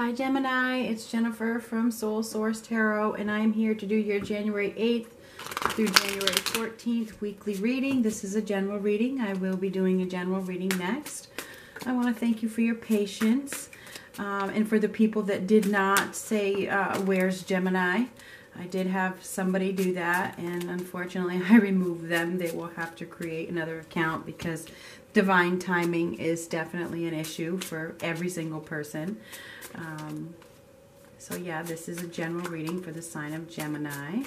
Hi Gemini, it's Jennifer from Soul Source Tarot, and I am here to do your January 8th through January 14th weekly reading. This is a general reading. I will be doing a general reading next. I want to thank you for your patience um, and for the people that did not say, uh, Where's Gemini? I did have somebody do that, and unfortunately, I removed them. They will have to create another account because divine timing is definitely an issue for every single person. Um, so, yeah, this is a general reading for the sign of Gemini.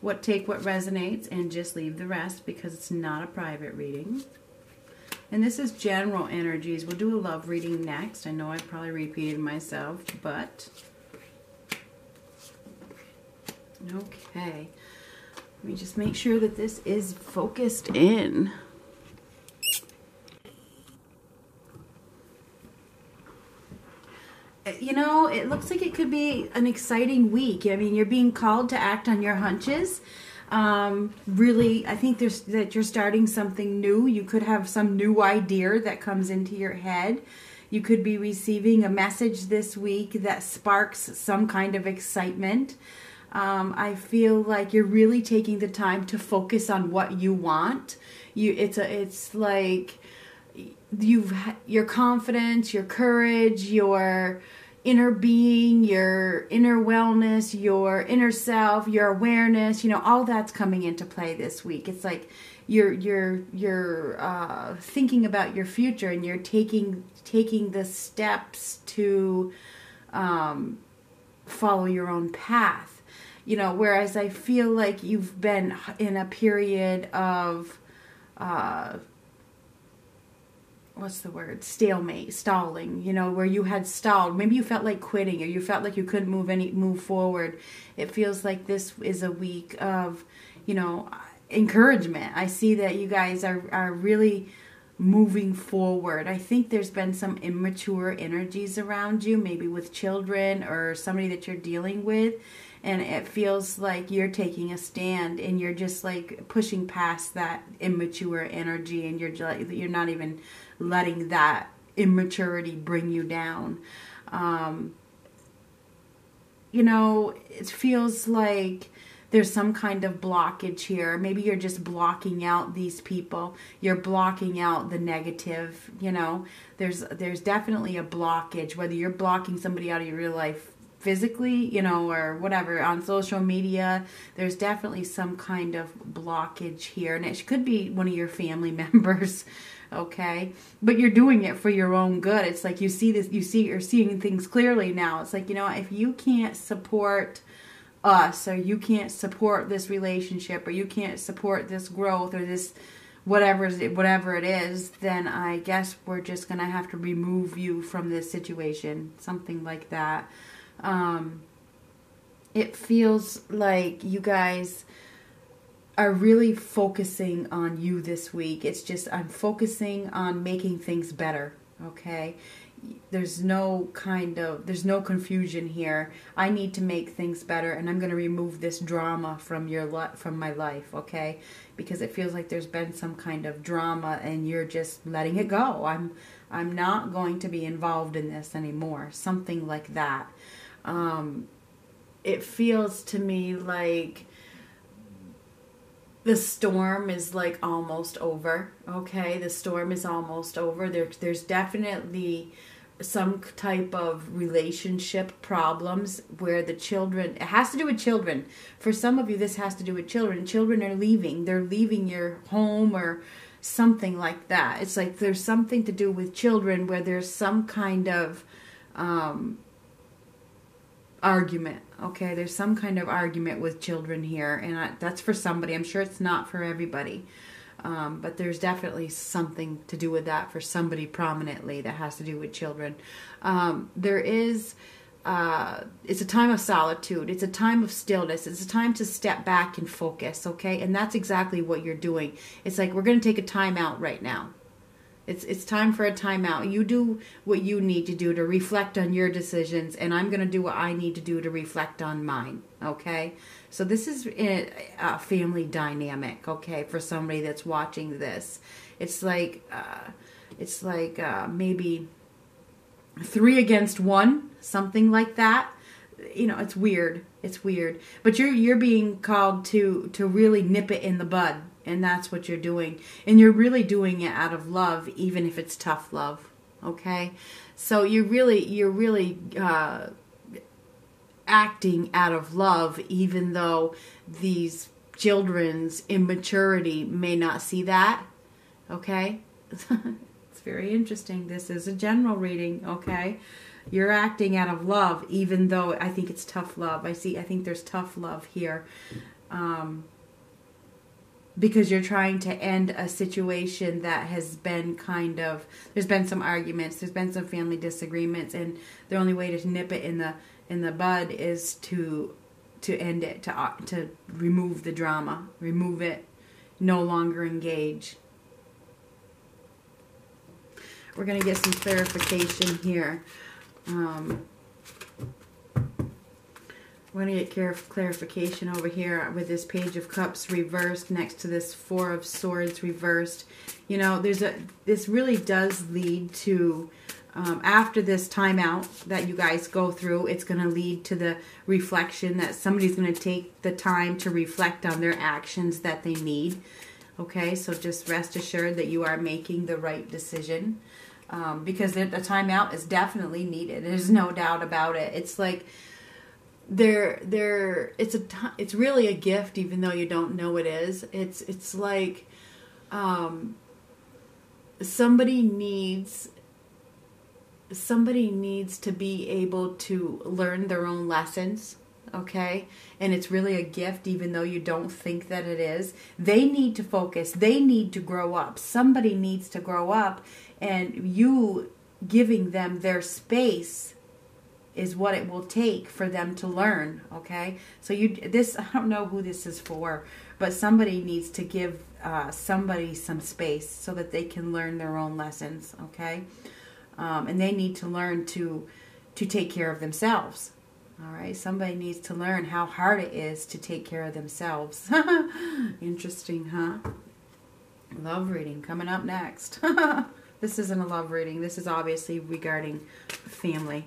What take what resonates and just leave the rest because it's not a private reading. And this is general energies. We'll do a love reading next. I know I probably repeated myself, but... Okay. Let me just make sure that this is focused in. Uh, you know, it looks like it could be an exciting week. I mean, you're being called to act on your hunches um, really i think there's that you're starting something new. You could have some new idea that comes into your head. You could be receiving a message this week that sparks some kind of excitement. Um, i feel like you're really taking the time to focus on what you want. You it's a it's like you've your confidence your courage your inner being, your inner wellness, your inner self, your awareness, you know, all that's coming into play this week. It's like you're you're you're uh, thinking about your future and you're taking taking the steps to um, follow your own path. You know, whereas I feel like you've been in a period of uh, what's the word? Stalemate stalling you know where you had stalled. Maybe you felt like quitting or you felt like you couldn't move any move forward. It feels like this is a week of you know encouragement. I see that you guys are are really moving forward. I think there's been some immature energies around you maybe with children or somebody that you're dealing with and it feels like you're taking a stand and you're just like pushing past that immature energy and you're just, you're not even letting that immaturity bring you down. Um, you know it feels like there's some kind of blockage here. Maybe you're just blocking out these people. You're blocking out the negative you know? There's there's definitely a blockage whether you're blocking somebody out of your real life physically, you know, or whatever on social media, there's definitely some kind of blockage here. And it could be one of your family members, okay? But you're doing it for your own good. It's like you see this, you see, you're seeing things clearly now. It's like, you know, if you can't support us or you can't support this relationship or you can't support this growth or this whatever is whatever it is then i guess we're just to have to remove you from this situation something like that um, it feels like you guys are really focusing on you this week. It's just, I'm focusing on making things better, okay? There's no kind of, there's no confusion here. I need to make things better and I'm going to remove this drama from your from my life, okay? Because it feels like there's been some kind of drama and you're just letting it go. I'm I'm not going to be involved in this anymore. Something like that um, it feels to me like the storm is like almost over. Okay, the storm is almost over. There, there's definitely some type of relationship problems where the children it has to do with children for some of you this has to do with children children are leaving they're leaving your home or something like that it's like there's something to do with children where there's some kind of um, argument. Okay, there's some kind of argument with children here, and I, that's for somebody. I'm sure it's not for everybody, um, but there's definitely something to do with that for somebody prominently that has to do with children. Um, there is. Uh, it's a time of solitude. It's a time of stillness. It's a time to step back and focus, okay? And that's exactly what you're doing. It's like we're going to take a time out right now. It's it's time for a timeout. You do what you need to do to reflect on your decisions, and I'm going to do what I need to do to reflect on mine. Okay, so this is a family dynamic. Okay, for somebody that's watching this, it's like. Uh, it's like uh, maybe three against one, something like that. You know, it's weird. It's weird. But you're you're being called to to really nip it in the bud, and that's what you're doing. And you're really doing it out of love, even if it's tough love. Okay, so you're really you're really uh, acting out of love, even though these children's immaturity may not see that. Okay. it's very interesting. This is a general reading, okay? You're acting out of love, even though I think it's tough love. I see, I think there's tough love here. Um, because you're trying to end a situation that has been kind of there's been some arguments there's been some family disagreements and the only way to nip it in the in the bud is to to end it to to remove the drama remove it no longer engage we're going to get some clarification here. Um, we're to get clarification over here with this Page of Cups reversed next to this Four of Swords reversed. You know, there's a this really does lead to um, after this timeout that you guys go through, it's going to lead to the reflection that somebody's going to take the time to reflect on their actions that they need. Okay, so just rest assured that you are making the right decision um, because the, the timeout is definitely needed. There's no doubt about it. It's like they're they're it's a it's really a gift, even though you don't know it is. It's it's like um, somebody needs somebody needs to be able to learn their own lessons okay? And it's really a gift even though you don't think that it is. They need to focus. They need to grow up. Somebody needs to grow up and you giving them their space is what it will take for them to learn okay? So you this i don't know who this is for but somebody needs to give uh, somebody some space so that they can learn their own lessons okay? Um, and they need to learn to to take care of themselves all right? Somebody needs to learn how hard it is to take care of themselves. Interesting huh? Love reading coming up next. This isn't a love reading. This is obviously regarding family.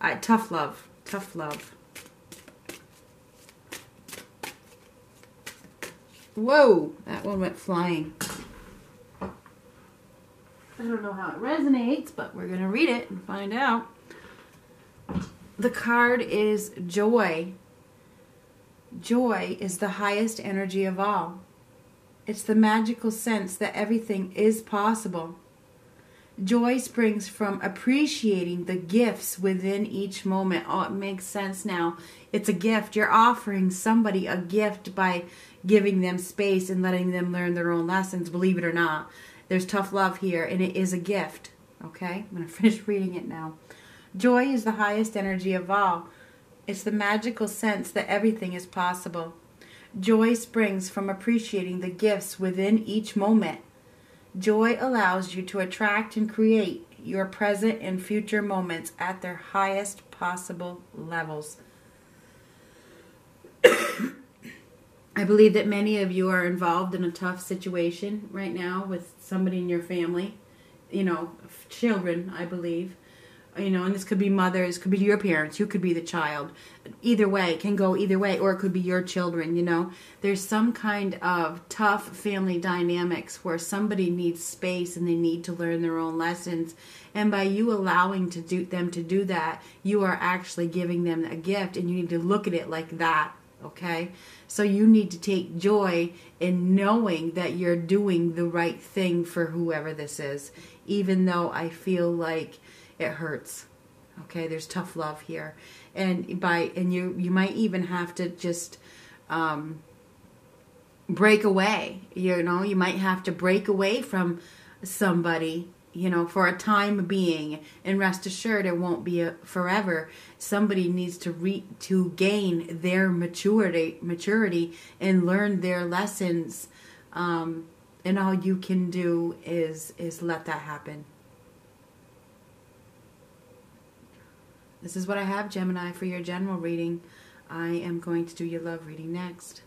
Tough love. Tough love. Whoa! That one went flying. I don't know how it resonates, but we're going to read it and find out. The card is joy. Joy is the highest energy of all. It's the magical sense that everything is possible. Joy springs from appreciating the gifts within each moment. Oh, it makes sense now. It's a gift. You're offering somebody a gift by giving them space and letting them learn their own lessons, believe it or not. There's tough love here, and it is a gift. Okay? I'm going to finish reading it now. Joy is the highest energy of all. It's the magical sense that everything is possible. Joy springs from appreciating the gifts within each moment. Joy allows you to attract and create your present and future moments at their highest possible levels. I believe that many of you are involved in a tough situation right now with somebody in your family, you know, children, I believe you know, and this could be mothers, could be your parents, you could be the child. Either way, can go either way, or it could be your children, you know. There's some kind of tough family dynamics where somebody needs space and they need to learn their own lessons. And by you allowing to do them to do that, you are actually giving them a gift and you need to look at it like that. Okay? So you need to take joy in knowing that you're doing the right thing for whoever this is. Even though I feel like it hurts. Okay, there's tough love here, and by and you you might even have to just um, break away. You know, you might have to break away from somebody you know, for a time being, and rest assured it won't be a, forever. Somebody needs to re to gain their maturity, maturity, and learn their lessons. Um, and all you can do is is let that happen. This is what I have, Gemini, for your general reading. I am going to do your love reading next.